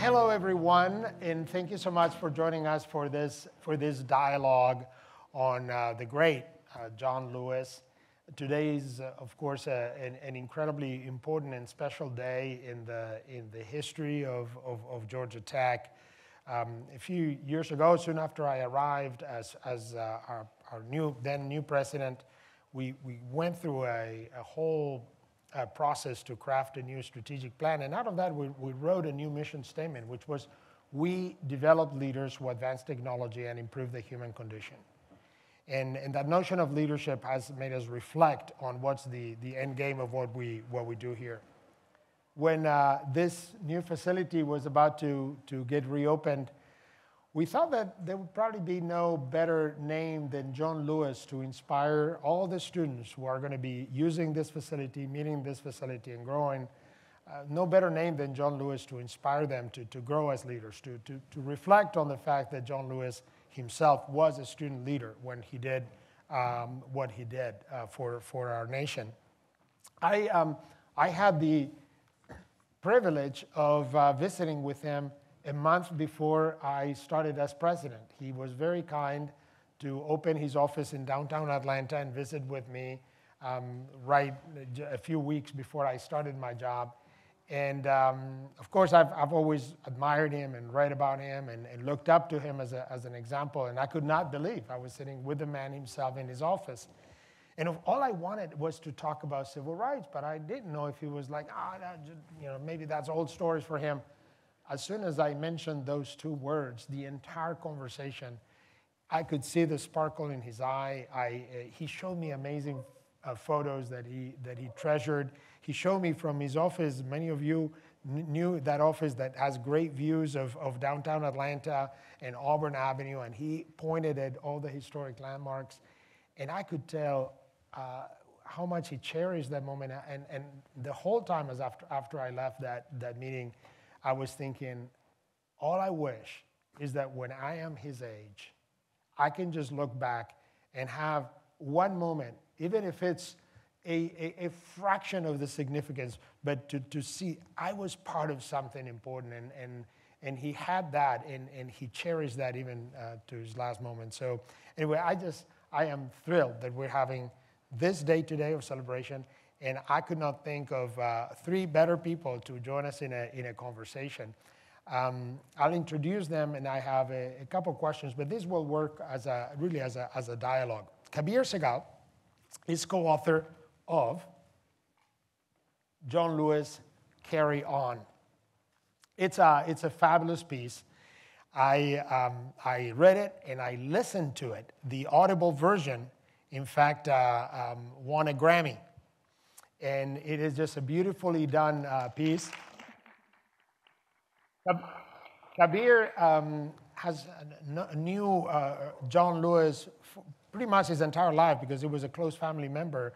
hello, everyone, and thank you so much for joining us for this, for this dialogue on uh, the great uh, John Lewis. Today is, uh, of course, uh, an, an, incredibly important and special day in the, in the history of, of, of Georgia Tech. Um, a few years ago, soon after I arrived as, as uh, our, our new, then new president, we, we went through a, a whole uh, process to craft a new strategic plan. And out of that, we, we wrote a new mission statement, which was we develop leaders who advance technology and improve the human condition. And, and that notion of leadership has made us reflect on what's the, the end game of what we, what we do here. When uh, this new facility was about to, to get reopened, we thought that there would probably be no better name than John Lewis to inspire all the students who are going to be using this facility, meeting this facility, and growing. Uh, no better name than John Lewis to inspire them to, to grow as leaders, to, to, to reflect on the fact that John Lewis himself was a student leader when he did um, what he did uh, for, for our nation. I, um, I had the privilege of uh, visiting with him a month before I started as president. He was very kind to open his office in downtown Atlanta and visit with me um, right a few weeks before I started my job. And um, of course, I've, I've always admired him and read about him and, and looked up to him as, a, as an example. And I could not believe I was sitting with the man himself in his office. And all I wanted was to talk about civil rights, but I didn't know if he was like, ah, oh, you know, maybe that's old stories for him as soon as I mentioned those two words, the entire conversation, I could see the sparkle in his eye. I, uh, he showed me amazing uh, photos that he, that he treasured. He showed me from his office, many of you knew that office that has great views of, of downtown Atlanta and Auburn Avenue, and he pointed at all the historic landmarks. And I could tell uh, how much he cherished that moment. And, and the whole time as after, after I left that, that meeting, I was thinking, all I wish is that when I am his age, I can just look back and have one moment, even if it's a, a, a, fraction of the significance, but to, to see I was part of something important. And, and, and he had that, and, and he cherished that even uh, to his last moment. So, anyway, I just, I am thrilled that we're having this day today of celebration and I could not think of uh, three better people to join us in a, in a conversation. Um, I'll introduce them, and I have a, a, couple questions, but this will work as a, really as a, as a dialogue. Kabir Sehgal is co-author of John Lewis Carry On. It's a, it's a fabulous piece. I, um, I read it and I listened to it. The audible version, in fact, uh, um, won a Grammy and it is just a beautifully done uh, piece. Kabir um, has knew uh, John Lewis pretty much his entire life because he was a close family member.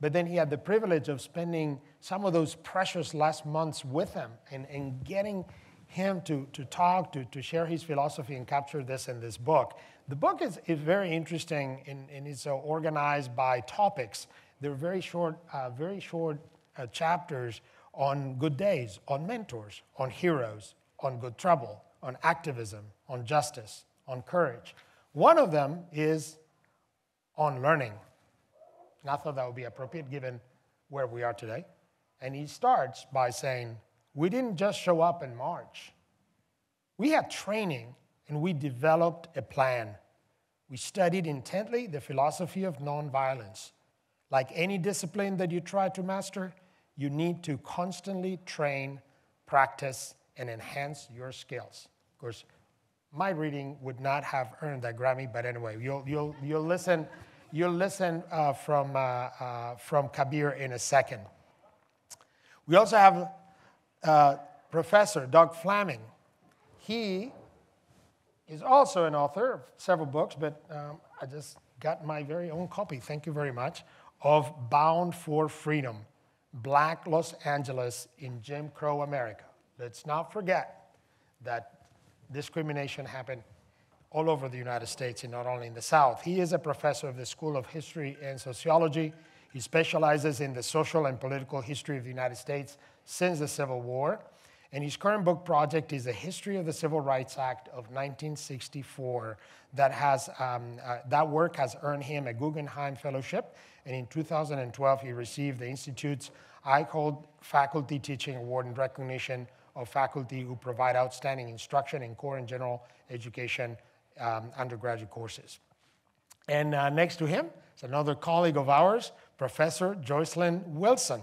But then he had the privilege of spending some of those precious last months with him and, and getting him to, to talk, to, to share his philosophy and capture this in this book. The book is, is very interesting and, and it's uh, organized by topics. They're very short, uh, very short uh, chapters on good days, on mentors, on heroes, on good trouble, on activism, on justice, on courage. One of them is on learning. And I thought that would be appropriate given where we are today. And he starts by saying, We didn't just show up in March. We had training and we developed a plan. We studied intently the philosophy of nonviolence. Like any discipline that you try to master, you need to constantly train, practice, and enhance your skills. Of course, my reading would not have earned that Grammy, but anyway, you'll, you'll, you'll listen, you'll listen uh, from, uh, uh, from Kabir in a second. We also have uh, Professor Doug Flamming. He is also an author of several books, but um, I just got my very own copy. Thank you very much of Bound for Freedom, Black Los Angeles in Jim Crow America. Let's not forget that discrimination happened all over the United States and not only in the South. He is a professor of the School of History and Sociology. He specializes in the social and political history of the United States since the Civil War. And his current book project is The History of the Civil Rights Act of 1964. That, has, um, uh, that work has earned him a Guggenheim Fellowship. And in 2012, he received the Institute's Eichholz Faculty Teaching Award in recognition of faculty who provide outstanding instruction in core and general education um, undergraduate courses. And uh, next to him is another colleague of ours, Professor Joycelyn Wilson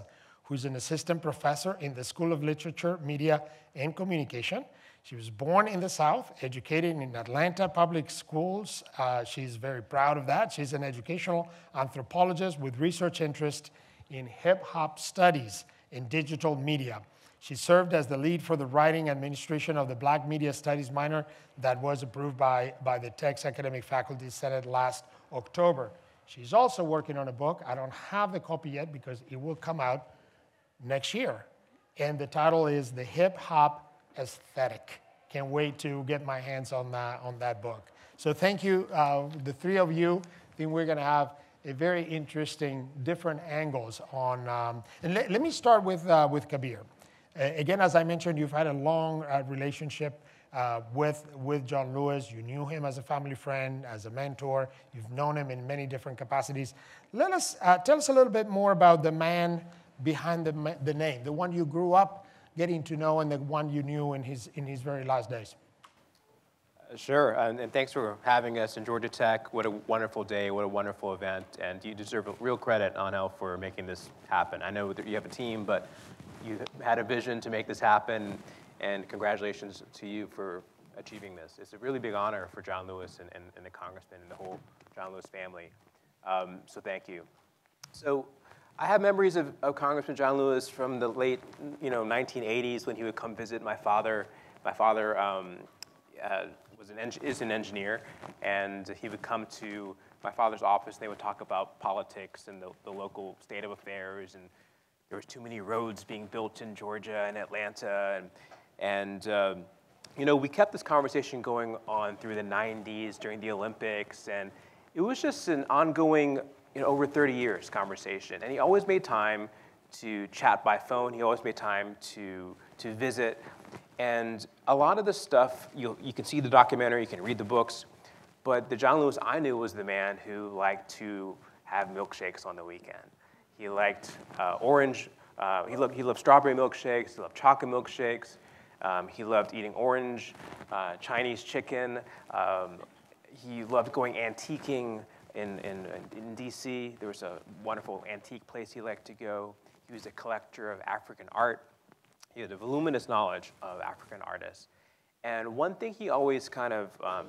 who's an assistant professor in the School of Literature, Media, and Communication. She was born in the South, educated in Atlanta public schools. Uh, she's very proud of that. She's an educational anthropologist with research interest in hip hop studies in digital media. She served as the lead for the writing administration of the Black Media Studies minor that was approved by, by the Tech's Academic Faculty Senate last October. She's also working on a book. I don't have the copy yet because it will come out next year. And the title is The Hip Hop Aesthetic. Can't wait to get my hands on that, on that book. So thank you, uh, the three of you. I think we're going to have a very interesting, different angles on. Um, and let, let, me start with, uh, with Kabir. Uh, again, as I mentioned, you've had a long uh, relationship uh, with, with John Lewis. You knew him as a family friend, as a mentor. You've known him in many different capacities. Let us uh, tell us a little bit more about the man behind the, the name, the one you grew up getting to know and the one you knew in his, in his very last days? Sure, and, and, thanks for having us in Georgia Tech. What a wonderful day, what a wonderful event, and you deserve real credit, Angel, for making this happen. I know that you have a team, but you had a vision to make this happen, and congratulations to you for achieving this. It's a really big honor for John Lewis and, and, and the congressman and the whole John Lewis family. Um, so thank you. So I have memories of, of, Congressman John Lewis from the late, you know, 1980s when he would come visit my father. My father um, uh, was an is an engineer, and he would come to my father's office. And they would talk about politics and the, the local state of affairs, and there was too many roads being built in Georgia and Atlanta, and and um, you know, we kept this conversation going on through the 90s during the Olympics, and it was just an ongoing you know, over 30 years conversation. And he always made time to chat by phone. He always made time to, to visit. And a lot of the stuff, you, you can see the documentary, you can read the books, but the John Lewis I knew was the man who liked to have milkshakes on the weekend. He liked uh, orange, uh, he, loved, he loved strawberry milkshakes, he loved chocolate milkshakes, um, he loved eating orange, uh, Chinese chicken, um, he loved going antiquing in, in, in DC. There was a wonderful antique place he liked to go. He was a collector of African art. He had a voluminous knowledge of African artists. And one thing he always kind of um,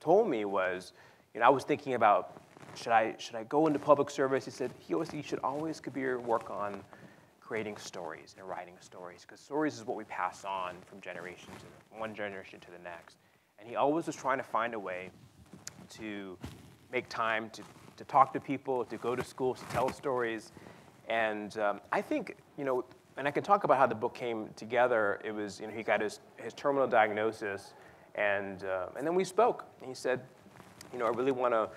told me was, you know, I was thinking about, should I, should I go into public service? He said, he always, you should always, work on creating stories and writing stories, because stories is what we pass on from generation to one generation to the next. And he always was trying to find a way to make time to, to talk to people, to go to schools, to tell stories. And um, I think, you know, and I can talk about how the book came together. It was, you know, he got his, his terminal diagnosis, and, uh, and then we spoke. And He said, you know, I really want to,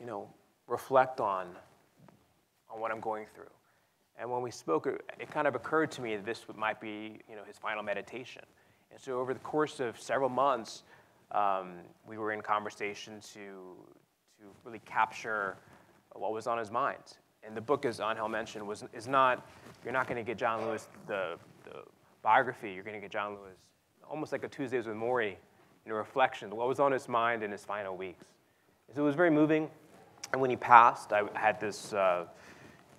you know, reflect on, on what I'm going through. And when we spoke, it, it kind of occurred to me that this might be, you know, his final meditation. And so over the course of several months, um, we were in conversation to, really capture what was on his mind. And the book, as Angel mentioned, was, is not, you're not going to get John Lewis the, the biography, you're going to get John Lewis almost like a Tuesdays with Morrie, in a reflection, what was on his mind in his final weeks. So it was very moving. And when he passed, I had this, uh,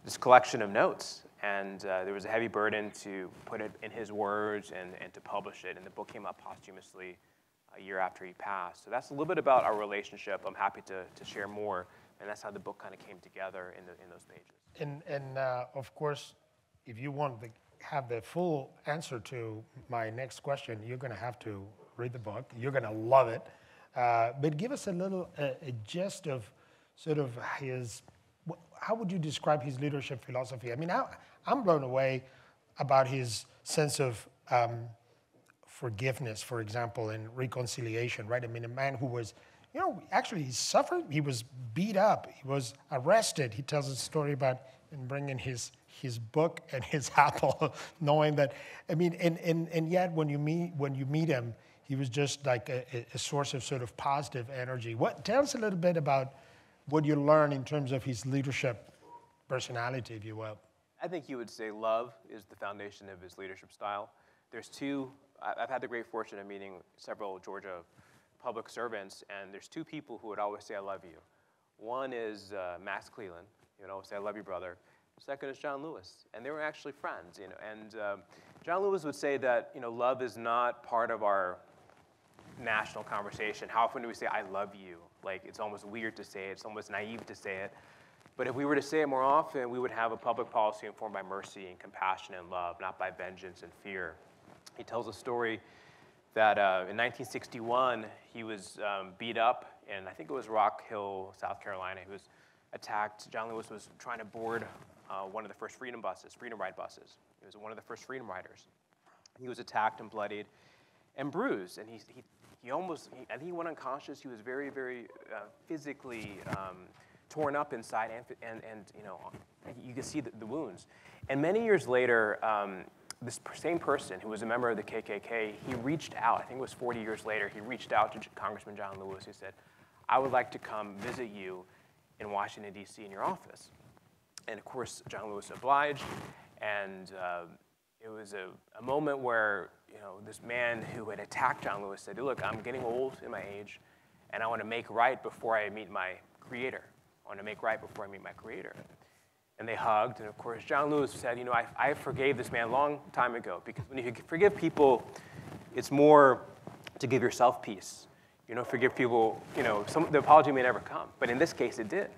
this collection of notes. And uh, there was a heavy burden to put it in his words and, and to publish it. And the book came out posthumously a year after he passed. So that's a little bit about our relationship. I'm happy to, to share more. And that's how the book kind of came together in, the, in those pages. And, and uh, of course, if you want to have the full answer to my next question, you're going to have to read the book. You're going to love it. Uh, but give us a little uh, a gist of sort of his, how would you describe his leadership philosophy? I mean, I, am blown away about his sense of um, forgiveness, for example, and reconciliation, right? I mean, a man who was, you know, actually he suffered, he was beat up, he was arrested. He tells a story about and bringing his his book and his apple, knowing that I mean, and, and, and yet when you meet when you meet him, he was just like a, a source of sort of positive energy. What tell us a little bit about what you learned in terms of his leadership personality, if you will. I think you would say love is the foundation of his leadership style. There's two. I've had the great fortune of meeting several Georgia public servants, and there's two people who would always say, "I love you." One is uh, Max Cleland. He would always say, "I love you, brother." Second is John Lewis, and they were actually friends. You know, and um, John Lewis would say that you know love is not part of our national conversation. How often do we say "I love you"? Like it's almost weird to say it. It's almost naive to say it. But if we were to say it more often, we would have a public policy informed by mercy and compassion and love, not by vengeance and fear. He tells a story that uh, in 1961 he was um, beat up, and I think it was Rock Hill, South Carolina. He was attacked. John Lewis was trying to board uh, one of the first freedom buses, freedom ride buses. He was one of the first freedom riders. He was attacked and bloodied and bruised, and he, he, he almost, he, I think he went unconscious. He was very, very uh, physically um, torn up inside, and, and, and you know, you can see the, the wounds. And many years later, um, this same person who was a member of the KKK, he reached out, I think it was 40 years later, he reached out to Congressman John Lewis. He said, I would like to come visit you in Washington, D.C. in your office. And of course, John Lewis obliged, and uh, it was a, a, moment where you know this man who had attacked John Lewis said, "Look, I'm getting old in my age, and I want to make right before I meet my Creator. I want to make right before I meet my Creator." And they hugged, and of course, John Lewis said, "You know, I, I forgave this man a long time ago because when you forgive people, it's more to give yourself peace. You know, forgive people. You know, some, the apology may never come, but in this case, it did."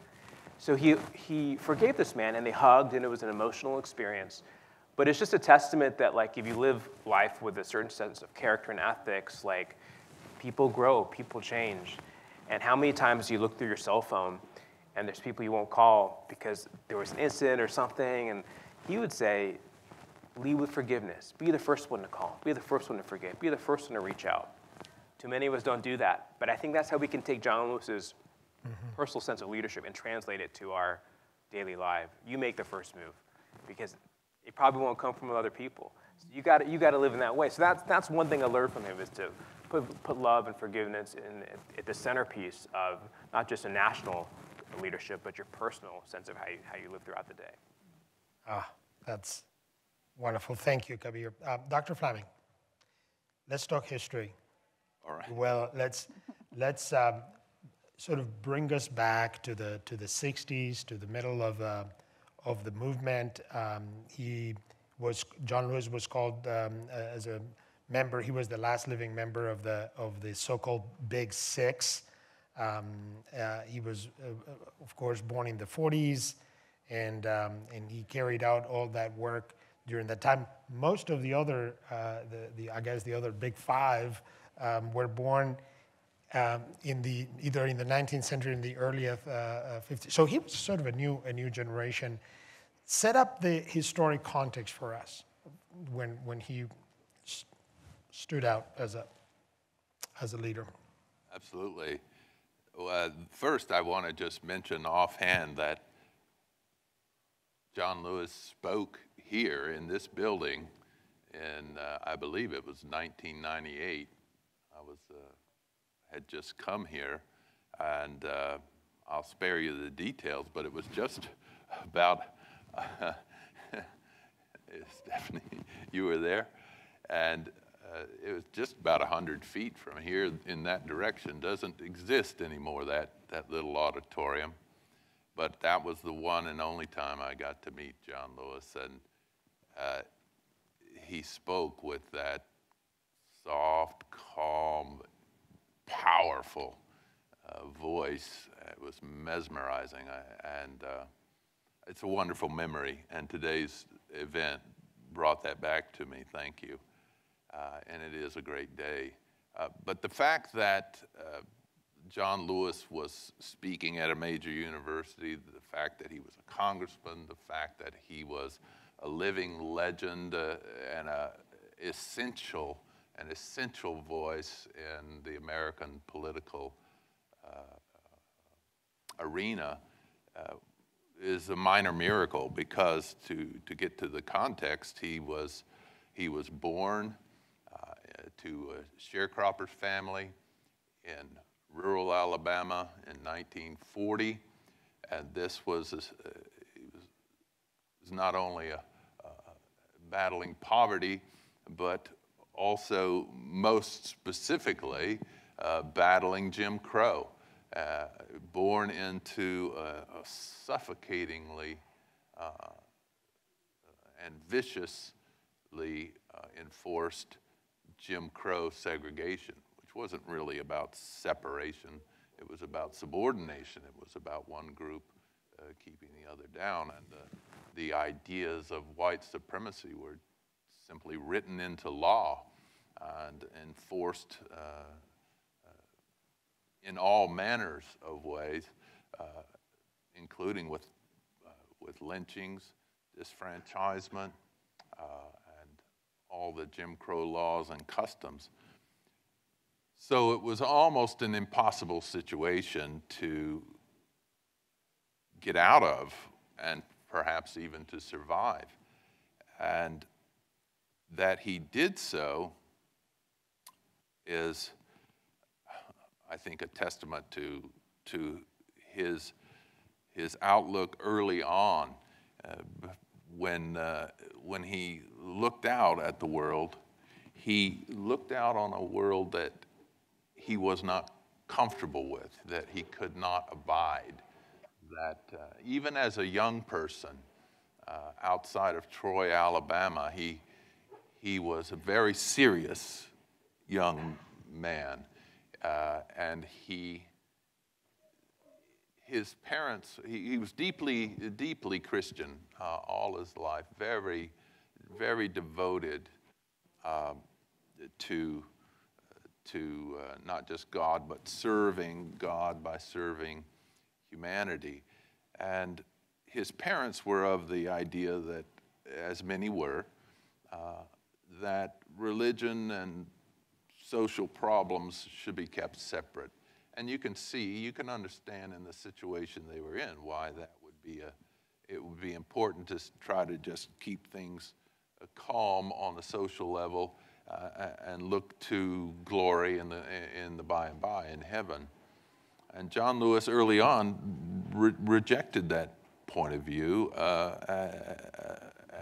So he, he forgave this man and they hugged and it was an emotional experience. But it's just a testament that like if you live life with a certain sense of character and ethics, like people grow, people change. And how many times do you look through your cell phone and there's people you won't call because there was an incident or something? And he would say, lead with forgiveness. Be the first one to call. Be the first one to forgive. Be the first one to reach out. Too many of us don't do that. But I think that's how we can take John Lewis's mm-hmm. personal sense of leadership and translate it to our daily life. You make the first move because it probably won't come from other people. So you got you got to live in that way. So that's that's one thing I learned from him is to put put love and forgiveness in at the centerpiece of not just a national leadership, but your personal sense of how you, how you live throughout the day. Ah, that's wonderful. Thank you, Kabir. Uh, Dr. Flamming, let's talk history. All right. Well, let's let's um, sort of bring us back to the to the 60s, to the middle of uh, of the movement. Um, he was John Lewis was called um, as a member. He was the last living member of the of the so-called Big Six. Um, uh, he was, uh, of course, born in the 40s, and um, and he carried out all that work during that time. Most of the other, uh, the, the I guess the other Big Five um, were born um, in the either in the 19th century in the early uh, 50s. Uh, so he was sort of a new a new generation. Set up the historic context for us when when he st- stood out as a as a leader. Absolutely. Well, first, I want to just mention offhand that John Lewis spoke here in this building, and uh, I believe it was 1998. I was. Uh, had just come here, and uh, I'll spare you the details, but it was just about, uh, Stephanie, you were there, and uh, it was just about 100 feet from here in that direction. Doesn't exist anymore, that, that little auditorium. But that was the one and only time I got to meet John Lewis, and uh, he spoke with that soft, calm, powerful uh, voice. It was mesmerizing, and uh, it's a wonderful memory. And today's event brought that back to me. Thank you. Uh, and it is a great day. Uh, but the fact that uh, John Lewis was speaking at a major university, the fact that he was a congressman, the fact that he was a living legend uh, and an essential an essential voice in the American political uh, arena. Uh, is a minor miracle because to, to get to the context, he was, he was born to a sharecropper's family in rural Alabama in 1940. And this was, a, was, was not only a, a battling poverty, but also most specifically uh, battling Jim Crow uh, born into a, a suffocatingly uh, and viciously uh, enforced Jim Crow segregation, which wasn't really about separation. It was about subordination. It was about one group uh, keeping the other down. And the ideas of white supremacy were simply written into law and enforced uh, in all manners of ways, uh, including with, uh, with lynchings, disfranchisement, uh, all the Jim Crow laws and customs. So it was almost an impossible situation to get out of and perhaps even to survive. And that he did so is I think, a testament to, to his, his outlook early on. Uh, when, uh, when he looked out at the world, he looked out on a world that he was not comfortable with, that he could not abide. That uh, even as a young person uh, outside of Troy, Alabama, he, he was a very serious young man uh, and he, his parents, he, he was deeply, deeply Christian uh, all his life, very, very devoted um, to, to uh, not just God, but serving God by serving humanity. And his parents were of the idea that, as many were, uh, that religion and social problems should be kept separate. And you can see, you can understand in the situation they were in why that would be a, it would be important to try to just keep things uh, calm on the social level uh, and look to glory in the, in the by and by in heaven. And John Lewis early on re- rejected that point of view uh, uh,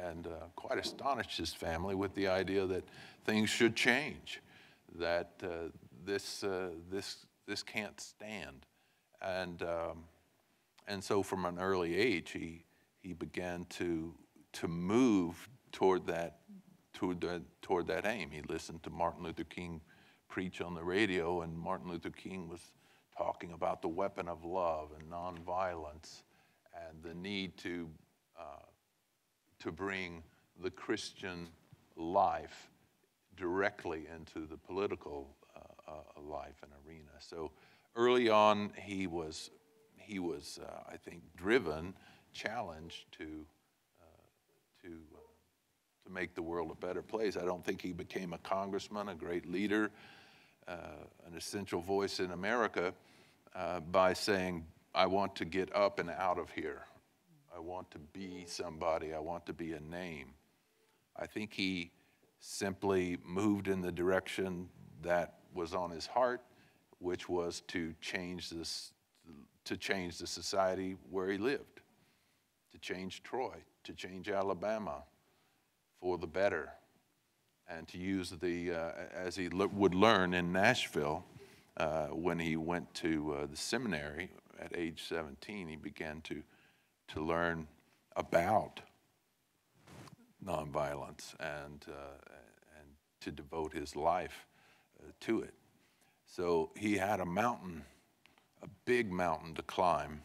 and quite astonished his family with the idea that things should change that uh, this, uh, this, this can't stand. And, um, and so from an early age, he, he began to, to move toward that, toward, that, toward that aim. He listened to Martin Luther King preach on the radio, and Martin Luther King was talking about the weapon of love and nonviolence and the need to, uh, to bring the Christian life directly into the political uh, uh, life and arena. So early on, he was, he was uh, I think, driven, challenged to, uh, to, uh, to make the world a better place. I don't think he became a congressman, a great leader, uh, an essential voice in America by saying, I want to get up and out of here. I want to be somebody. I want to be a name. I think he simply moved in the direction that was on his heart, which was to change this, to change the society where he lived, to change Troy, to change Alabama for the better, and to use the, uh, as he would learn in Nashville uh, when he went to uh, the seminary at age 17, he began to, to learn about nonviolence and, uh, and to devote his life to it. So he had a mountain, a big mountain to climb,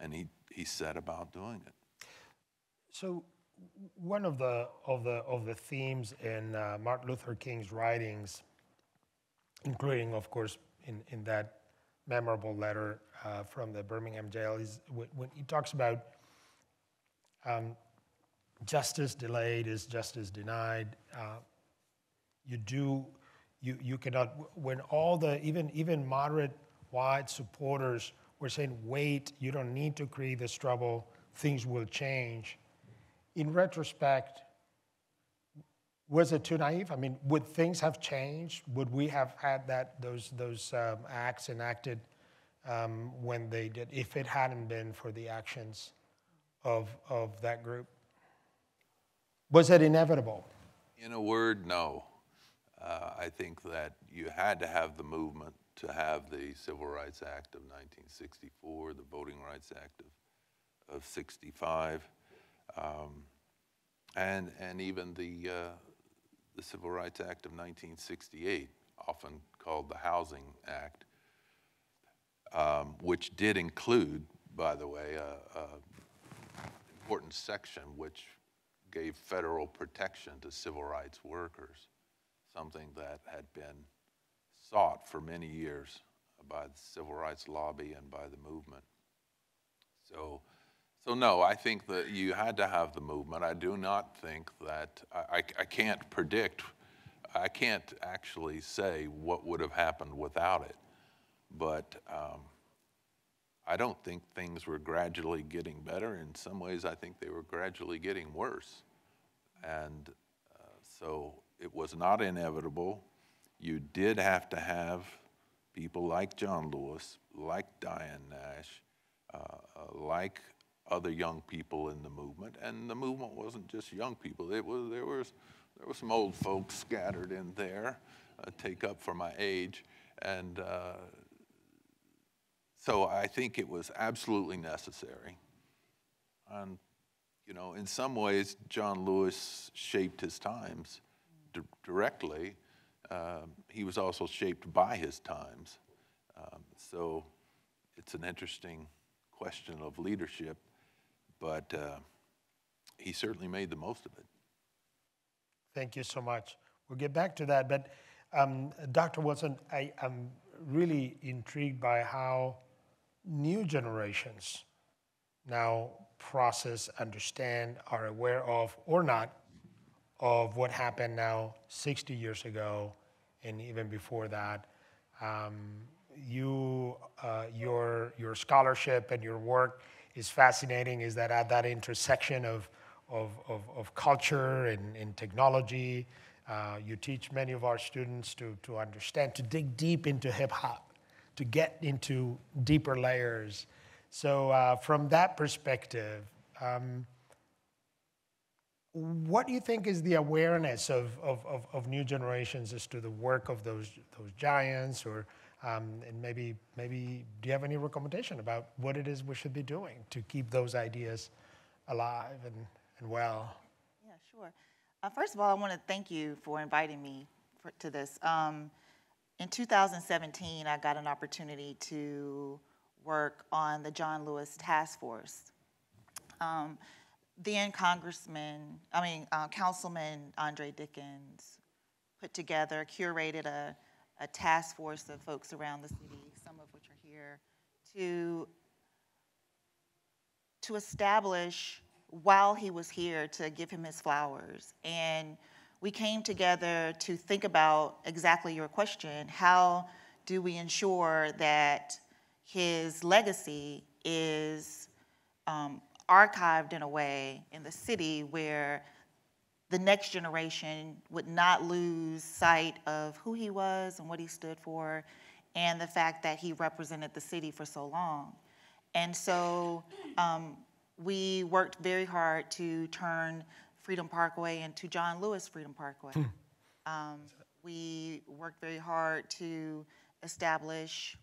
and he, he set about doing it. So one of the, of the, of the themes in uh, Martin Luther King's writings, including, of course, in, in that memorable letter uh, from the Birmingham jail, is when, when he talks about um, justice delayed is justice denied. Uh, you do, you, you cannot, when all the, even, even moderate white supporters were saying, wait, you don't need to create this trouble, things will change. In retrospect, was it too naive? I mean, would things have changed? Would we have had that those those um, acts enacted um, when they did, if it hadn't been for the actions of of that group? Was it inevitable? In a word, no. Uh, I think that you had to have the movement to have the Civil Rights Act of 1964, the Voting Rights Act of, of 65, um, and, and even the, uh, the Civil Rights Act of 1968, often called the Housing Act, um, which did include, by the way, an important section which gave federal protection to civil rights workers, something that had been sought for many years by the civil rights lobby and by the movement. So, so no, I think that you had to have the movement. I do not think that, I, I can't predict, I can't actually say what would have happened without it. But um, I don't think things were gradually getting better. In some ways, I think they were gradually getting worse. And uh, so it was not inevitable. You did have to have people like John Lewis, like Diane Nash, uh, uh, like other young people in the movement. And the movement wasn't just young people. It was, there, was, there were some old folks scattered in there, uh, take up for my age. And uh, so I think it was absolutely necessary. And, you know, in some ways, John Lewis shaped his times d- directly. Um, he was also shaped by his times. Um, so it's an interesting question of leadership, but uh, he certainly made the most of it. Thank you so much. We'll get back to that, but um, Dr. Wilson, I am really intrigued by how new generations now process, understand, are aware of, or not, of what happened now 60 years ago and even before that. Um, you, uh, your, your scholarship and your work is fascinating, is that at that intersection of, of, of, of culture and, and technology, uh, you teach many of our students to, to understand, to dig deep into hip hop, to get into deeper layers. So, uh, from that perspective, um, what do you think is the awareness of, of, of, of, new generations as to the work of those, those giants or um, and maybe, maybe do you have any recommendation about what it is we should be doing to keep those ideas alive and, and well? Yeah, sure. Uh, first of all, I want to thank you for inviting me for, to this. Um, in 2017, I got an opportunity to work on the John Lewis Task Force. Um, then Congressman, I mean, uh, Councilman Andre Dickens put together, curated a, a task force of folks around the city, some of which are here, to, to establish while he was here to give him his flowers. And we came together to think about exactly your question how do we ensure that his legacy is um, archived in a way in the city where the next generation would not lose sight of who he was and what he stood for and the fact that he represented the city for so long. And so um, we worked very hard to turn Freedom Parkway into John Lewis Freedom Parkway. Hmm. Um, we worked very hard to establish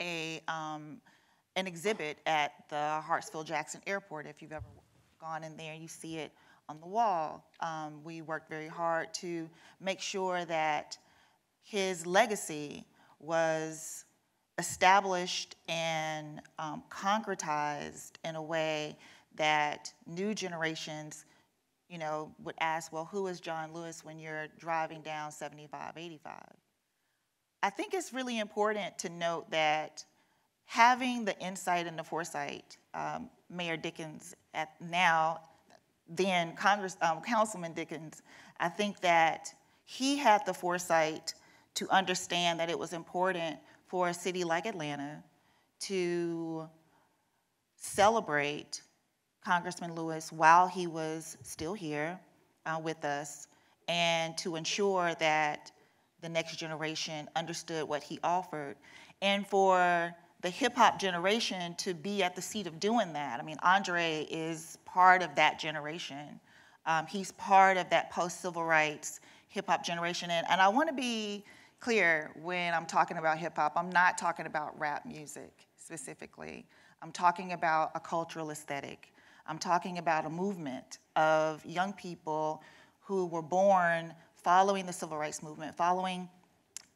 a um, an exhibit at the Hartsfield Jackson Airport. If you've ever gone in there, you see it on the wall. Um, we worked very hard to make sure that his legacy was established and um, concretized in a way that new generations, you know, would ask, well, who is John Lewis when you're driving down 75, 85? I think it's really important to note that having the insight and the foresight, um, Mayor Dickens at now, then Congress, um, Councilman Dickens, I think that he had the foresight to understand that it was important for a city like Atlanta to celebrate Congressman Lewis while he was still here uh, with us and to ensure that the next generation understood what he offered. And for the hip hop generation to be at the seat of doing that. I mean, Andre is part of that generation. Um, he's part of that post civil rights hip hop generation. And, and I want to be clear when I'm talking about hip hop, I'm not talking about rap music specifically. I'm talking about a cultural aesthetic. I'm talking about a movement of young people who were born following the civil rights movement, following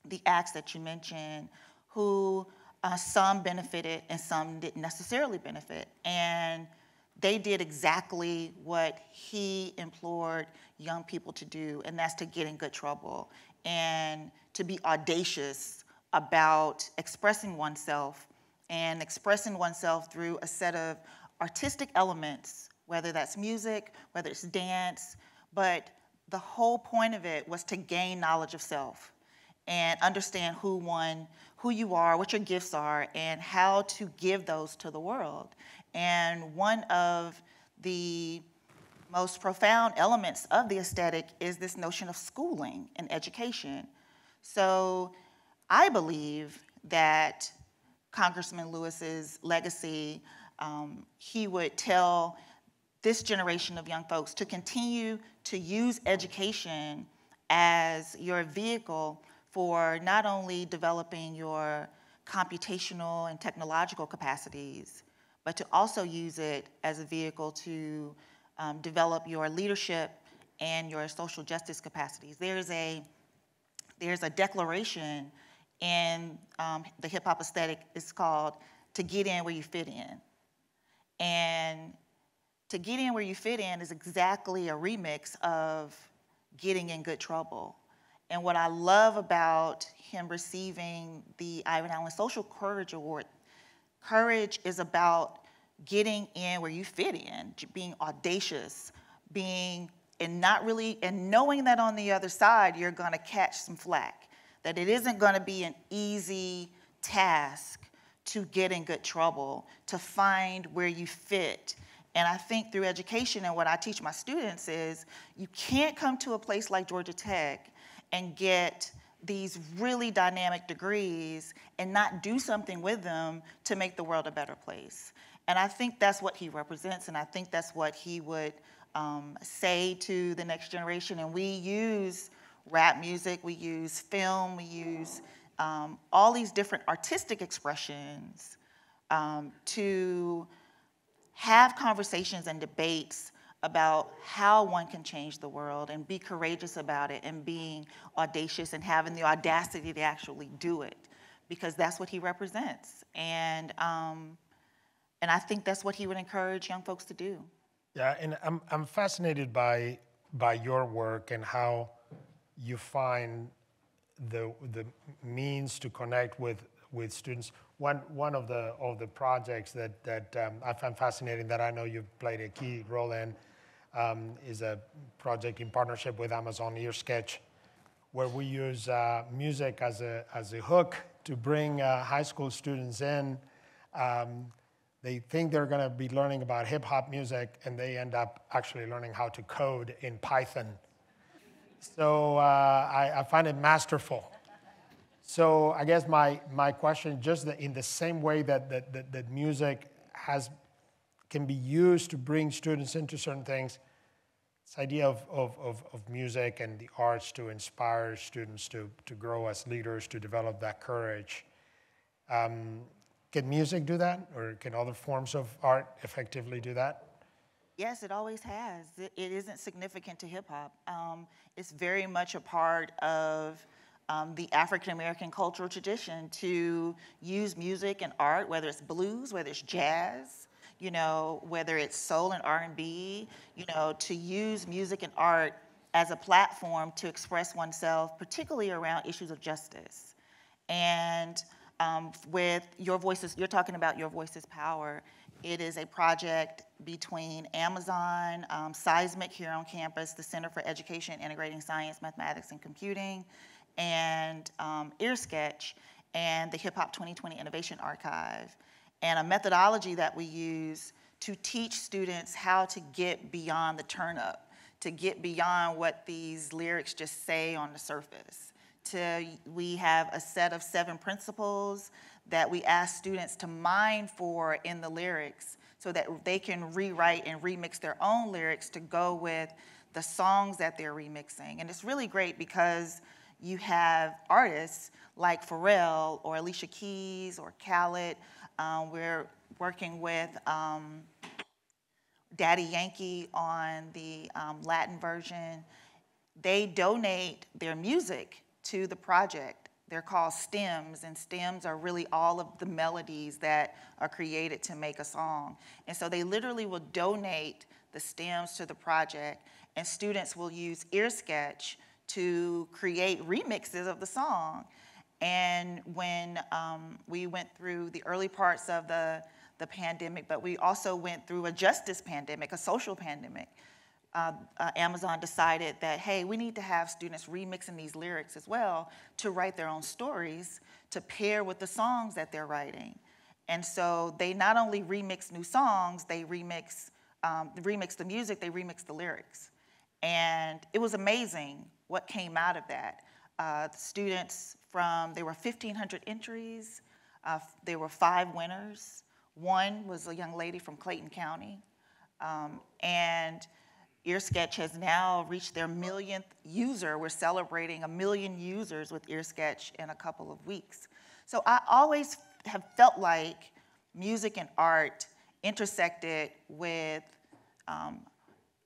the acts that you mentioned, who uh, some benefited and some didn't necessarily benefit. And they did exactly what he implored young people to do, and that's to get in good trouble and to be audacious about expressing oneself and expressing oneself through a set of artistic elements, whether that's music, whether it's dance, but the whole point of it was to gain knowledge of self and understand who one, who you are, what your gifts are, and how to give those to the world. And one of the most profound elements of the aesthetic is this notion of schooling and education. So I believe that Congressman Lewis's legacy, um, he would tell this generation of young folks to continue to use education as your vehicle for not only developing your computational and technological capacities, but to also use it as a vehicle to um, develop your leadership and your social justice capacities. There's a, there's a declaration in um, the hip hop aesthetic, it's called To Get In Where You Fit In. And To Get In Where You Fit In is exactly a remix of Getting in Good Trouble. And what I love about him receiving the Ivan Allen Social Courage Award, courage is about getting in where you fit in, being audacious, being and not really and knowing that on the other side you're going to catch some flack, that it isn't going to be an easy task to get in good trouble, to find where you fit. And I think through education and what I teach my students is you can't come to a place like Georgia Tech and get these really dynamic degrees and not do something with them to make the world a better place. And I think that's what he represents, and I think that's what he would um, say to the next generation. And we use rap music, we use film, we use um, all these different artistic expressions um, to have conversations and debates about how one can change the world and be courageous about it and being audacious and having the audacity to actually do it because that's what he represents. And um, and I think that's what he would encourage young folks to do. Yeah, and I'm, I'm fascinated by, by your work and how you find the, the means to connect with, with students. One, one of, the, of the projects that, that um, I find fascinating that I know you've played a key role in um, is a project in partnership with Amazon Earsketch, where we use uh, music as a, as a hook to bring uh, high school students in. Um, they think they're going to be learning about hip hop music, and they end up actually learning how to code in Python. So uh, I, I, find it masterful. So I guess my, my question, just the, in the same way that, that, that, that music has, can be used to bring students into certain things, this idea of, of, of, of music and the arts to inspire students to, to grow as leaders, to develop that courage. Um, can music do that, or can other forms of art effectively do that? Yes, it always has. It, it isn't significant to hip hop. Um, it's very much a part of um, the African American cultural tradition to use music and art, whether it's blues, whether it's jazz, you know, whether it's soul and R&B, you know, to use music and art as a platform to express oneself, particularly around issues of justice. And um, with Your Voices, you're talking about Your Voice Is Power. It is a project between Amazon, um, CEISMC here on campus, the Center for Education Integrating Science, Mathematics, and Computing, and um, Earsketch, and the Hip Hop 2020 Innovation Archive. And a methodology that we use to teach students how to get beyond the turn up, to get beyond what these lyrics just say on the surface. To, we have a set of seven principles that we ask students to mine for in the lyrics so that they can rewrite and remix their own lyrics to go with the songs that they're remixing. And it's really great because you have artists like Pharrell or Alicia Keys or Khaled. Um, we're working with um, Daddy Yankee on the um, Latin version. They donate their music to the project. They're called stems, and stems are really all of the melodies that are created to make a song. And so they literally will donate the stems to the project, and students will use EarSketch to create remixes of the song. And when um, we went through the early parts of the, the pandemic, but we also went through a justice pandemic, a social pandemic, uh, uh, Amazon decided that, hey, we need to have students remixing these lyrics as well to write their own stories to pair with the songs that they're writing. And so they not only remix new songs, they remix, um, remix the music, they remix the lyrics. And it was amazing what came out of that. Uh, students from, there were 1,500 entries, uh, there were five winners. One was a young lady from Clayton County. Um, and EarSketch has now reached their millionth user. We're celebrating a million users with EarSketch in a couple of weeks. So I always have felt like music and art intersected with um,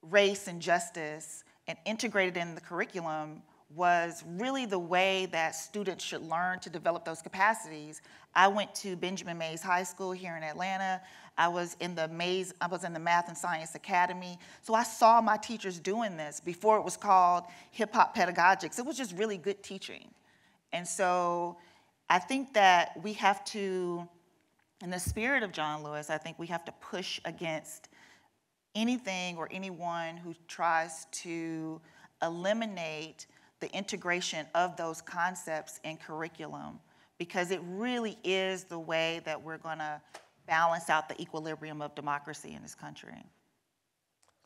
race and justice and integrated in the curriculum was really the way that students should learn to develop those capacities. I went to Benjamin Mays High School here in Atlanta. I was in the Mays, I was in the Math and Science Academy. So I saw my teachers doing this before it was called hip hop pedagogics. It was just really good teaching. And so I think that we have to, in the spirit of John Lewis, I think we have to push against anything or anyone who tries to eliminate the integration of those concepts in curriculum because it really is the way that we're going to balance out the equilibrium of democracy in this country.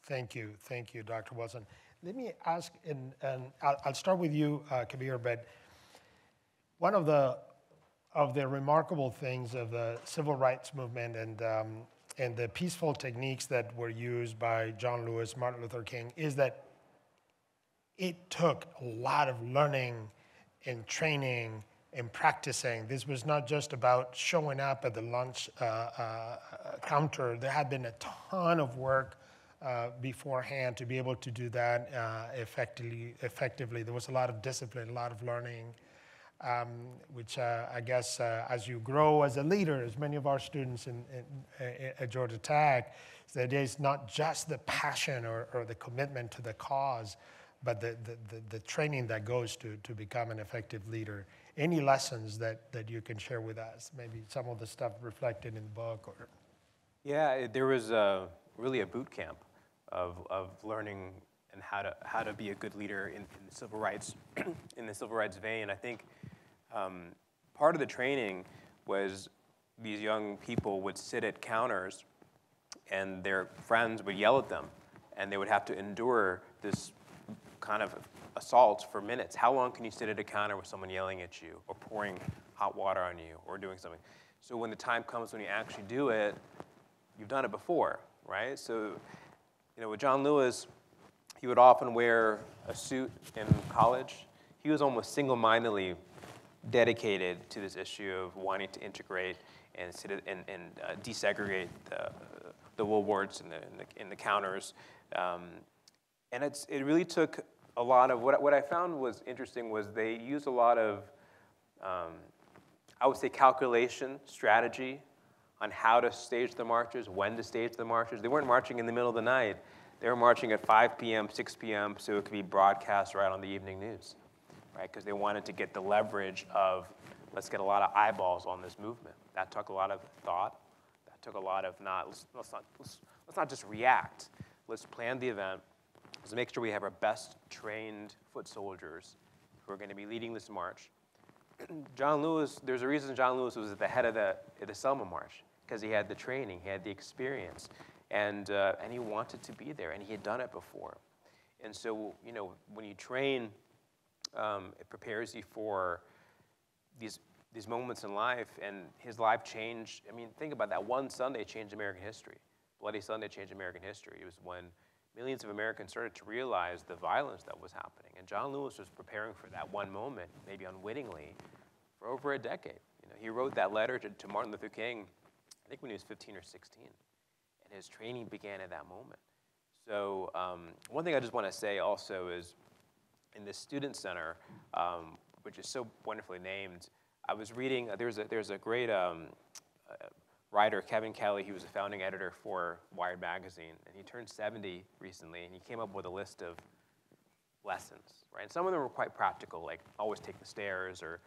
Thank you. Thank you, Dr. Wilson. Let me ask, and, and I'll, I'll, start with you, uh, Kabir, but one of the, of the remarkable things of the civil rights movement and, um, and the peaceful techniques that were used by John Lewis, Martin Luther King, is that it took a lot of learning and training and practicing. This was not just about showing up at the lunch uh, uh, counter. There had been a ton of work uh, beforehand to be able to do that uh, effectively, effectively. There was a lot of discipline, a lot of learning, um, which uh, I guess uh, as you grow as a leader, as many of our students in, in, in, at Georgia Tech, that is not just the passion or, or the commitment to the cause, but the, the, the, the, training that goes to, to become an effective leader. Any lessons that, that you can share with us? Maybe some of the stuff reflected in the book or? Yeah, there was a, really a boot camp of, of learning and how to, how to be a good leader in, in the civil rights, in the civil rights vein. I think um, part of the training was these young people would sit at counters and their friends would yell at them and they would have to endure this kind of assaults for minutes. How long can you sit at a counter with someone yelling at you or pouring hot water on you or doing something? So when the time comes when you actually do it, you've done it before, right? So, you know, with John Lewis, he would often wear a suit in college. He was almost single-mindedly dedicated to this issue of wanting to integrate and, and, and uh, desegregate the, the woolworths and the, in the, in the counters. Um, and it's, it really took a lot of, what, what I found was interesting was they used a lot of, um, I would say calculation, strategy on how to stage the marches, when to stage the marches. They weren't marching in the middle of the night. They were marching at 5 p.m., 6 p.m., so it could be broadcast right on the evening news, right? Because they wanted to get the leverage of, let's get a lot of eyeballs on this movement. That took a lot of thought. That took a lot of not, let's, let's not, let's, let's not just react. Let's plan the event, is make sure we have our best trained foot soldiers who are going to be leading this march. John Lewis, there's a reason John Lewis was at the head of the, the Selma March, because he had the training, he had the experience. And, uh, and he wanted to be there, and he had done it before. And so, you know, when you train, um, it prepares you for these, these moments in life, and his life changed. I mean, think about that. One Sunday changed American history. Bloody Sunday changed American history. It was when millions of Americans started to realize the violence that was happening. And John Lewis was preparing for that one moment, maybe unwittingly, for over a decade. You know, he wrote that letter to, to Martin Luther King, I think when he was 15 or 16. And his training began at that moment. So um, one thing I just want to say also is in this student center, um, which is so wonderfully named, I was reading, uh, there's, a, there's a great um, writer, Kevin Kelly, he was a founding editor for Wired Magazine, and he turned 70 recently, and he came up with a list of lessons, right? And some of them were quite practical, like always take the stairs, or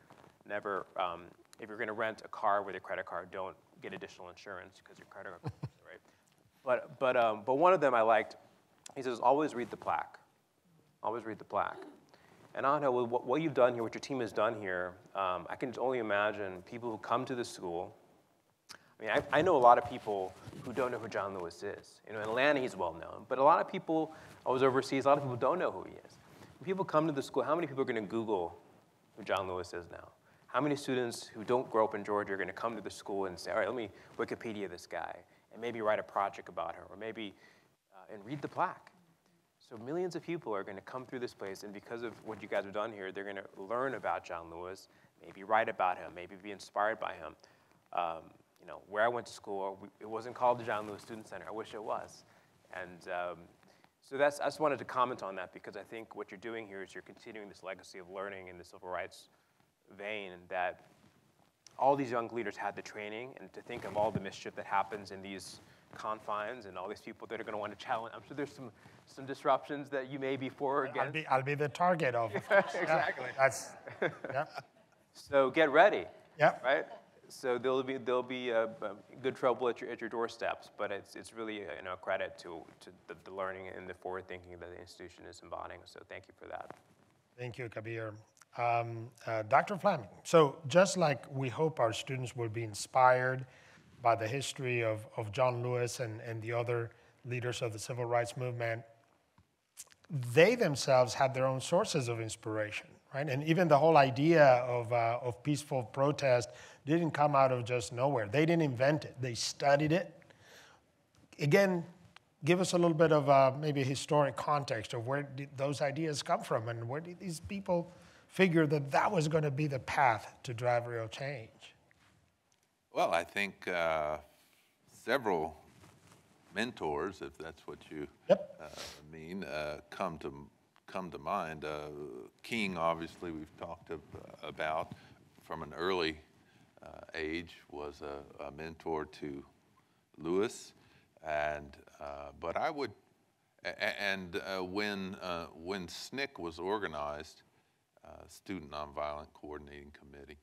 never, um, if you're gonna rent a car with a credit card, don't get additional insurance because your credit card, right? But, but, um, but one of them I liked, he says, always read the plaque. Always read the plaque. And I know what, what you've done here, what your team has done here, um, I can only imagine people who come to the school, I mean, I, I, know a lot of people who don't know who John Lewis is. You know, in Atlanta, he's well known, but a lot of people, I was overseas, a lot of people don't know who he is. When people come to the school, how many people are going to Google who John Lewis is now? How many students who don't grow up in Georgia are going to come to the school and say, all right, let me Wikipedia this guy, and maybe write a project about him, or maybe, uh, and read the plaque. So millions of people are going to come through this place, and because of what you guys have done here, they're going to learn about John Lewis, maybe write about him, maybe be inspired by him. Um, you know, where I went to school, it wasn't called the John Lewis Student Center. I wish it was. And um, so that's, I just wanted to comment on that because I think what you're doing here is you're continuing this legacy of learning in the civil rights vein and that all these young leaders had the training and to think of all the mischief that happens in these confines and all these people that are going to want to challenge. I'm sure there's some, some disruptions that you may be for or against. I'll be, I'll be the target of. exactly. Yeah, that's, yeah. So get ready. Yeah. Right? So there'll be there'll be uh, good trouble at your at your doorsteps, but it's it's really uh, you know a credit to to the, the learning and the forward thinking that the institution is embodying. So thank you for that. Thank you, Kabir. Um, uh, Dr. Flamming. So just like we hope our students will be inspired by the history of, of John Lewis and, and the other leaders of the civil rights movement, they themselves had their own sources of inspiration, right? And even the whole idea of, uh, of peaceful protest didn't come out of just nowhere. They didn't invent it, they studied it. Again, give us a little bit of uh, maybe a historic context of where did those ideas come from and where did these people figure that that was going to be the path to drive real change? Well, I think uh, several mentors, if that's what you yep. uh, mean, uh, come to come to mind. Uh, King, obviously, we've talked about from an early uh, age was a, a, mentor to Lewis, and uh, but I would, and uh, when when SNCC was organized, Student Nonviolent Coordinating Committee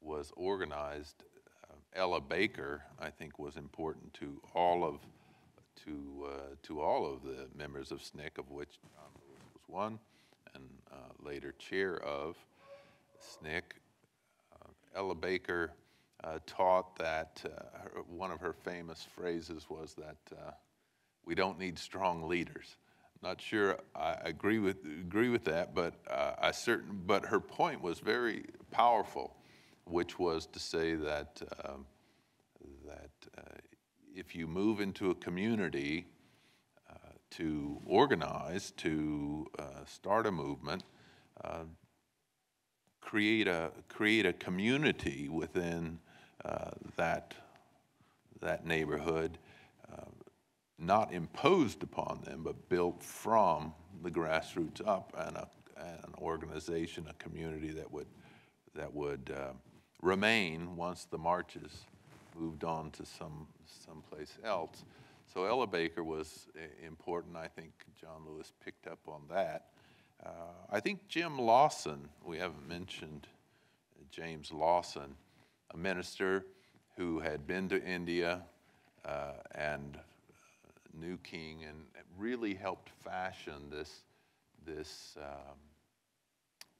was organized. Ella Baker, I think, was important to all of to to all of the members of SNCC, of which one, and later chair of SNCC. Ella Baker uh, taught that uh, her, one of her famous phrases was that uh, we don't need strong leaders. Not sure I agree with agree with that, but uh, I certain. But her point was very powerful, which was to say that um, that uh, if you move into a community uh, to organize, to start a movement, create a, create a community within uh, that, that neighborhood, uh, not imposed upon them, but built from the grassroots up and a, an organization, a community that would, that would uh, remain once the marches moved on to some someplace else. So Ella Baker was uh, important. I think John Lewis picked up on that. Uh, I think Jim Lawson, we haven't mentioned James Lawson, a minister who had been to India uh, and knew King and really helped fashion this, this, um,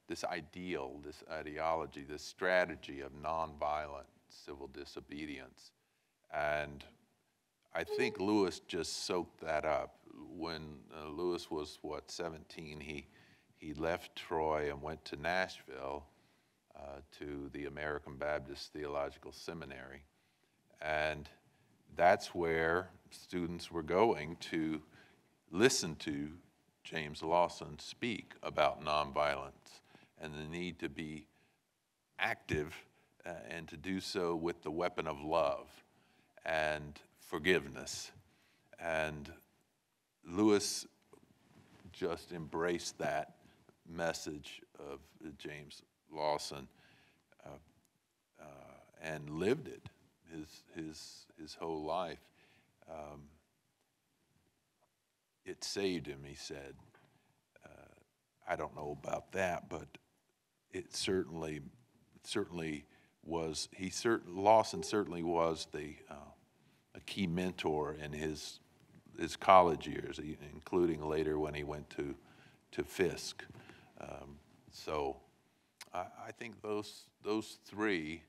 this ideal, this ideology, this strategy of nonviolent civil disobedience. And I think Lewis just soaked that up. When uh, Lewis was, what, 17, he, he left Troy and went to Nashville uh, to the American Baptist Theological Seminary. And that's where students were going to listen to James Lawson speak about nonviolence and the need to be active uh, and to do so with the weapon of love and forgiveness. And Lewis just embraced that message of James Lawson uh, uh, and lived it his, his, his whole life. Um, it saved him, he said. Uh, I don't know about that, but it certainly, certainly was, he cert, Lawson certainly was the, uh, a key mentor in his, his college years, including later when he went to, to Fisk. Um, so I, I, think those, those three,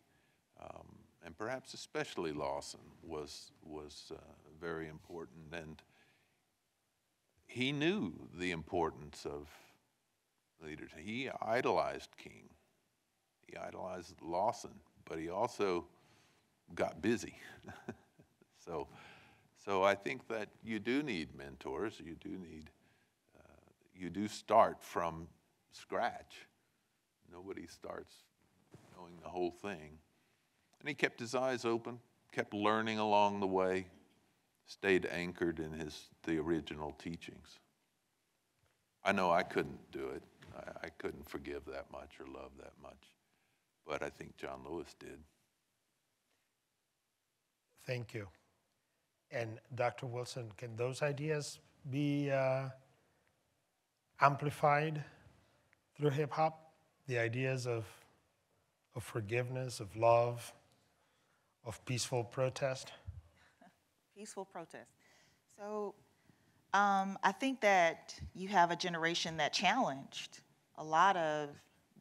um, and perhaps especially Lawson, was, was uh, very important. And he knew the importance of leadership. He idolized King. He idolized Lawson, but he also got busy. so, so I think that you do need mentors. You do need, uh, you do start from scratch. Nobody starts knowing the whole thing. And he kept his eyes open, kept learning along the way, stayed anchored in his, the original teachings. I know I couldn't do it. I, I couldn't forgive that much or love that much. But I think John Lewis did. Thank you. And Dr. Wilson, can those ideas be uh, amplified through hip hop? The ideas of, of forgiveness, of love, of peaceful protest? Peaceful protest. So um, I think that you have a generation that challenged a lot of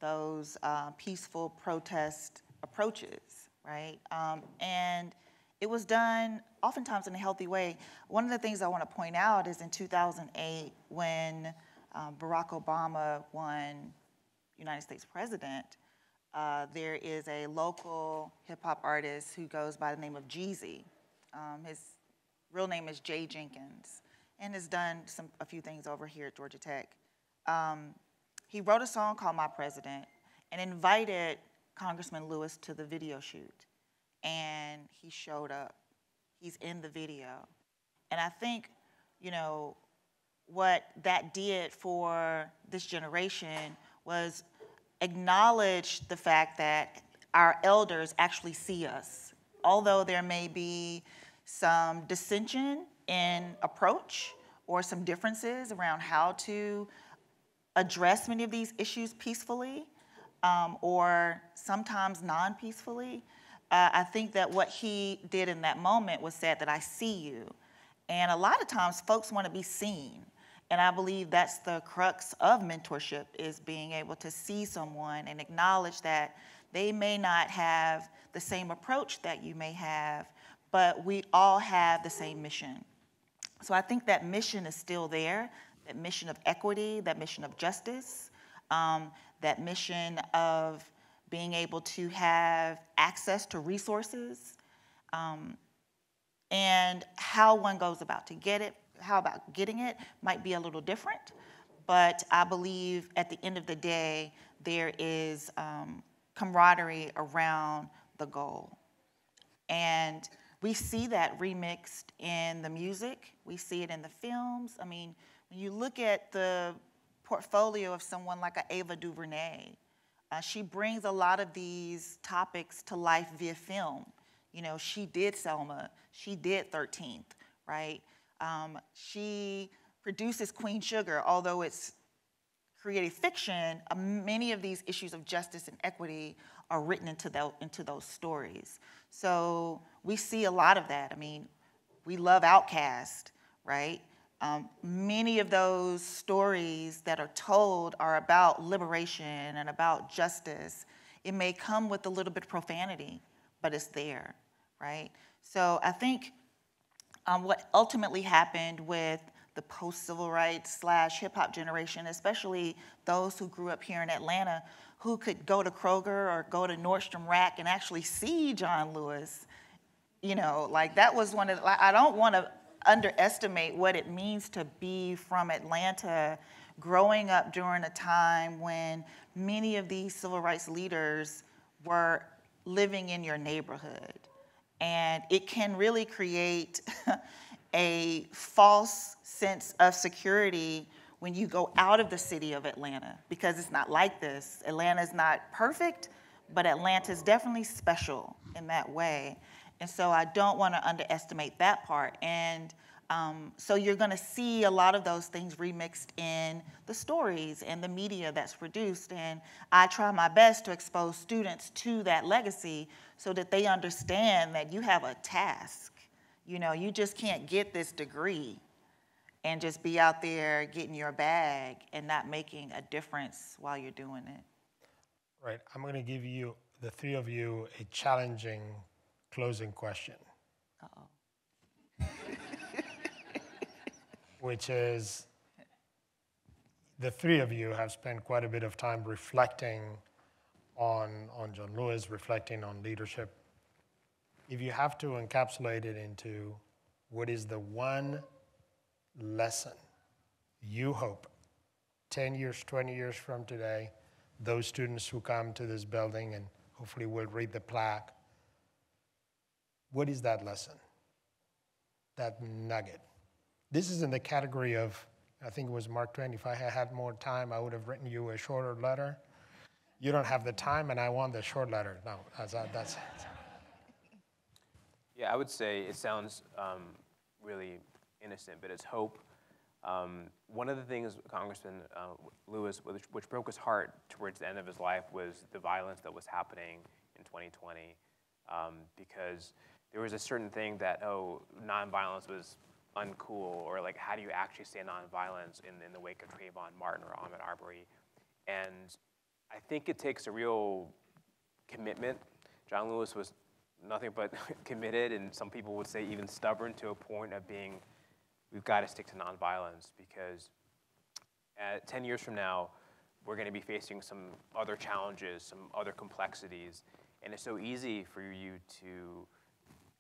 those uh, peaceful protest approaches, right? Um, and it was done oftentimes in a healthy way. One of the things I want to point out is in 2008, when um, Barack Obama won United States president, uh, there is a local hip hop artist who goes by the name of Jeezy. Um, his real name is Jay Jenkins, and has done some a few things over here at Georgia Tech. Um, he wrote a song called My President and invited Congressman Lewis to the video shoot. And he showed up. He's in the video. And I think, you know, what that did for this generation was acknowledge the fact that our elders actually see us. Although there may be some dissension in approach or some differences around how to address many of these issues peacefully um, or sometimes non peacefully. Uh, I think that what he did in that moment was said that I see you. And a lot of times folks want to be seen. And I believe that's the crux of mentorship is being able to see someone and acknowledge that they may not have the same approach that you may have, but we all have the same mission. So I think that mission is still there, that mission of equity, that mission of justice, um, that mission of being able to have access to resources, um, and how one goes about to get it, how about getting it might be a little different. But I believe at the end of the day, there is um, camaraderie around the goal. And we see that remixed in the music, we see it in the films. I mean, when you look at the portfolio of someone like a Ava DuVernay, uh, she brings a lot of these topics to life via film. You know, she did Selma, she did 13th, right? Um, she produces Queen Sugar, although it's creative fiction, uh, many of these issues of justice and equity are written into, the, into those stories. So we see a lot of that. I mean, we love OutKast, right? Um, many of those stories that are told are about liberation and about justice. It may come with a little bit of profanity, but it's there, right? So I think um, what ultimately happened with the post-civil rights slash hip-hop generation, especially those who grew up here in Atlanta, who could go to Kroger or go to Nordstrom Rack and actually see John Lewis. You know, like that was one of, the, I don't want to underestimate what it means to be from Atlanta, growing up during a time when many of these civil rights leaders were living in your neighborhood. And it can really create a false sense of security when you go out of the city of Atlanta because it's not like this. Atlanta is not perfect, but Atlanta is definitely special in that way. And so I don't want to underestimate that part. And um, so you're going to see a lot of those things remixed in the stories and the media that's produced. And I try my best to expose students to that legacy so that they understand that you have a task. You know, you just can't get this degree and just be out there getting your bag and not making a difference while you're doing it. Right. I'm going to give you, the three of you, a challenging closing question. Uh-oh. which is the three of you have spent quite a bit of time reflecting on, on John Lewis, reflecting on leadership. If you have to encapsulate it into what is the one lesson you hope 10 years, 20 years from today, those students who come to this building and hopefully will read the plaque, what is that lesson? That nugget? This is in the category of, I think it was Mark Twain, if I had more time, I would have written you a shorter letter. You don't have the time, and I want the short letter. No, that's, that's Yeah, I would say it sounds um, really innocent, but it's hope. Um, one of the things Congressman uh, Lewis, which, which, broke his heart towards the end of his life, was the violence that was happening in 2020. Um, because there was a certain thing that, oh, nonviolence was uncool, or like how do you actually say nonviolence in, in the wake of Trayvon Martin or Ahmaud Arbery? And I think it takes a real commitment. John Lewis was nothing but committed, and some people would say even stubborn to a point of being, we've got to stick to nonviolence because at 10 years from now, we're going to be facing some other challenges, some other complexities, and it's so easy for you to,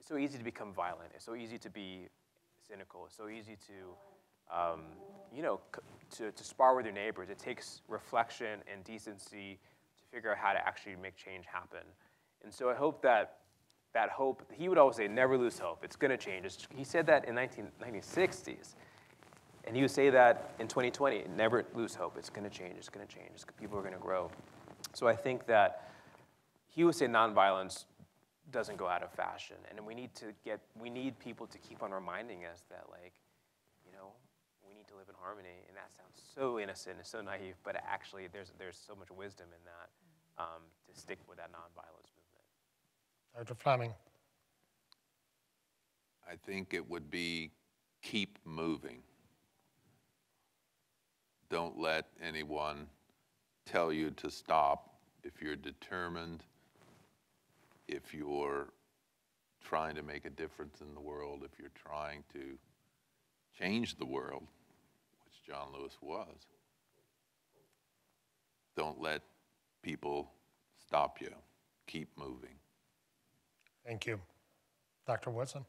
it's so easy to become violent. It's so easy to be cynical. It's so easy to, um, you know, to, to spar with your neighbors. It takes reflection and decency to figure out how to actually make change happen. And so I hope that that hope, he would always say, never lose hope. It's going to change. It's, he said that in 19, 1960s. And he would say that in 2020, never lose hope. It's going to change. It's going to change. People are going to grow. So I think that he would say nonviolence doesn't go out of fashion. And we need to get, we need people to keep on reminding us that, like, you know, we need to live in harmony. And that sounds so innocent and so naive, but actually, there's, there's so much wisdom in that um, to stick with that nonviolence movement. Dr. Flamming. I think it would be keep moving. Don't let anyone tell you to stop if you're determined if you're trying to make a difference in the world, if you're trying to change the world, which John Lewis was, don't let people stop you. Keep moving. Thank you. Dr. Woodson?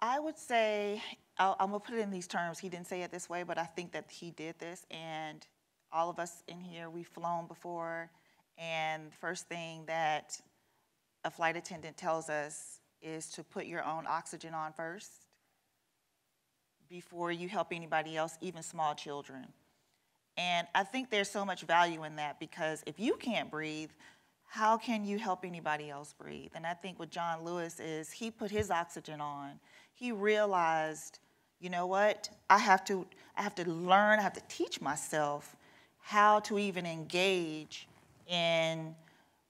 I would say, i am going to put it in these terms. He didn't say it this way, but I think that he did this. And all of us in here, we've flown before and the first thing that a flight attendant tells us is to put your own oxygen on first before you help anybody else, even small children. And I think there's so much value in that because if you can't breathe, how can you help anybody else breathe? And I think what John Lewis is, he put his oxygen on. He realized, you know what? I have to I have to learn, I have to teach myself how to even engage in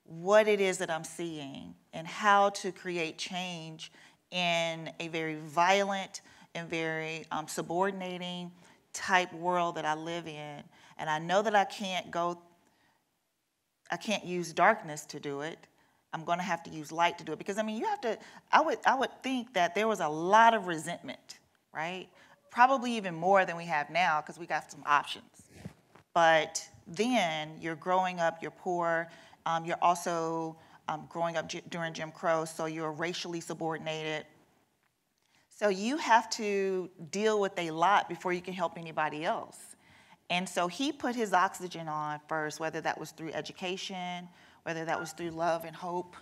what it is that I'm seeing and how to create change in a very violent and very um, subordinating type world that I live in. And I know that I can't go, I can't use darkness to do it. I'm going to have to use light to do it because I mean you have to I would I would think that there was a lot of resentment, right? Probably even more than we have now because we got some options. But then you're growing up, you're poor, um, you're also um, growing up during Jim Crow, so you're racially subordinated. So you have to deal with a lot before you can help anybody else. And so he put his oxygen on first, whether that was through education, whether that was through love and hope,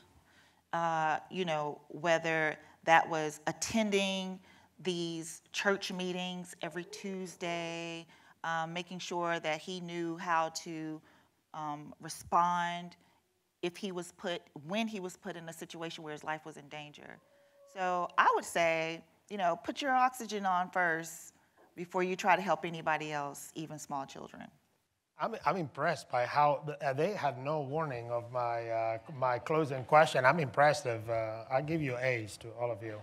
uh, you know, whether that was attending these church meetings every Tuesday, um, making sure that he knew how to um, respond if he was put, when he was put in a situation where his life was in danger. So I would say, you know, put your oxygen on first before you try to help anybody else, even small children. I'm, I'm impressed by how uh, they had no warning of my, uh, my closing question. I'm impressed of, uh, I give you A's to all of you.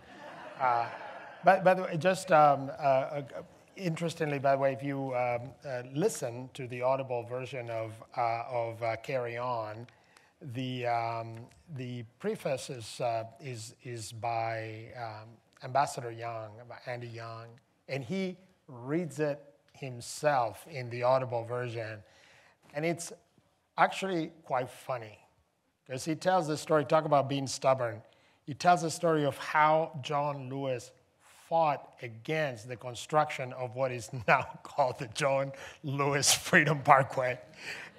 Uh, but, by the way, just um, uh, uh, interestingly, by the way, if you um, listen to the audible version of, of Carry On, the, um, the preface is, is, is by um, Ambassador Young, Andy Young, and he reads it himself in the audible version. And it's actually quite funny because he tells the story, talk about being stubborn. He tells the story of how John Lewis fought against the construction of what is now called the John Lewis Freedom Parkway.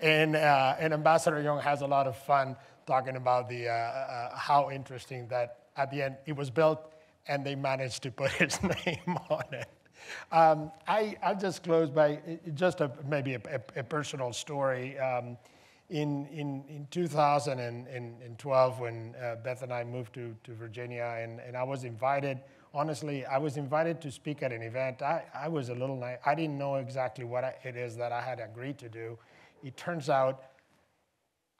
And, uh, and Ambassador Young has a lot of fun talking about the, uh, uh, how interesting that at the end it was built and they managed to put his name on it. Um, I, I'll just close by just a, maybe a, a, a personal story. Um, in, in, in 2012, when uh, Beth and I moved to, to Virginia, and, and I was invited, honestly, I was invited to speak at an event. I, I was a little naive. I didn't know exactly what I, it is that I had agreed to do. It turns out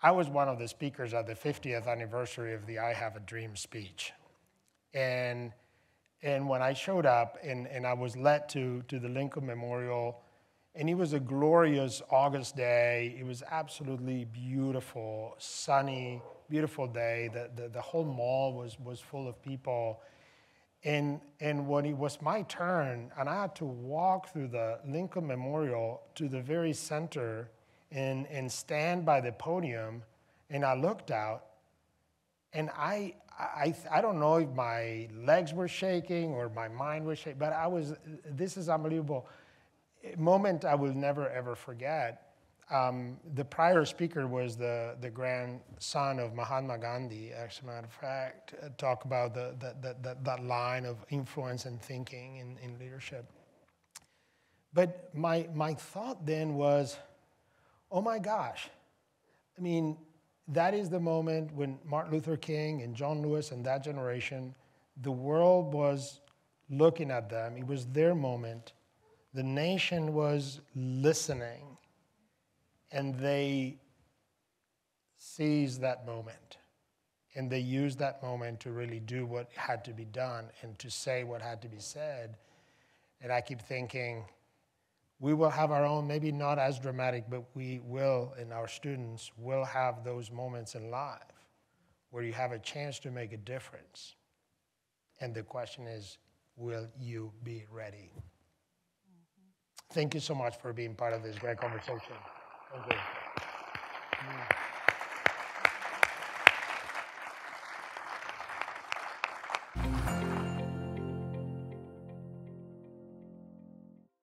I was one of the speakers at the 50th anniversary of the I Have a Dream speech. And and when I showed up and, and I was led to, to the Lincoln Memorial, and it was a glorious August day. It was absolutely beautiful, sunny, beautiful day. The, the, the whole mall was, was full of people. And, and when it was my turn, and I had to walk through the Lincoln Memorial to the very center and, and stand by the podium, and I looked out, and I, I, I don't know if my legs were shaking or my mind was shaking, but I was, this is unbelievable. A moment I will never ever forget. Um, the prior speaker was the, the grandson of Mahatma Gandhi, as a matter of fact, uh, talk about the, the, the, that line of influence and thinking in, in leadership. But my, my thought then was, oh my gosh, I mean, that is the moment when Martin Luther King and John Lewis and that generation, the world was looking at them. It was their moment. The nation was listening, and they seized that moment. And they used that moment to really do what had to be done and to say what had to be said. And I keep thinking, we will have our own, maybe not as dramatic, but we will, and our students will have those moments in life where you have a chance to make a difference. And the question is, will you be ready? Mm-hmm. Thank you so much for being part of this great conversation. Thank you.